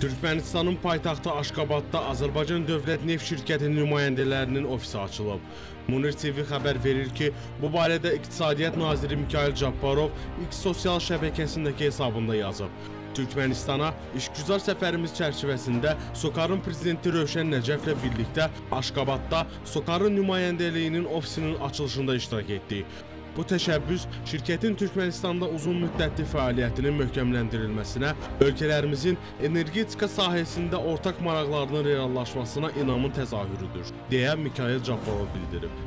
Türkmenistanın paytaxtı Aşqabadda Azərbaycan Dövlət Neft Şirkətinin nümayəndələrinin ofisi açılıb. Munir TV xəbər verir ki, bu barədə İqtisadiyyat naziri Mikhail Cabbarov X sosial şəbəkəsindəki hesabında yazıb. Türkmenistana işgüzar səfərimiz çərçivəsində Sokarın prezidenti Rövşən Nəcəflə birlikdə Aşqabadda Sokarın nümayəndəliyinin ofisinin açılışında iştirak etdik. Bu təşəbbüs şirkətin Türkmenistanda uzun müddətli fəaliyyətinin möhkəmləndirilməsinə, ölkələrimizin energetika sahəsində ortaq maraqlarının reallaşmasına inamın təzahürüdür, deyə Mikhail Cabbarov bildirib.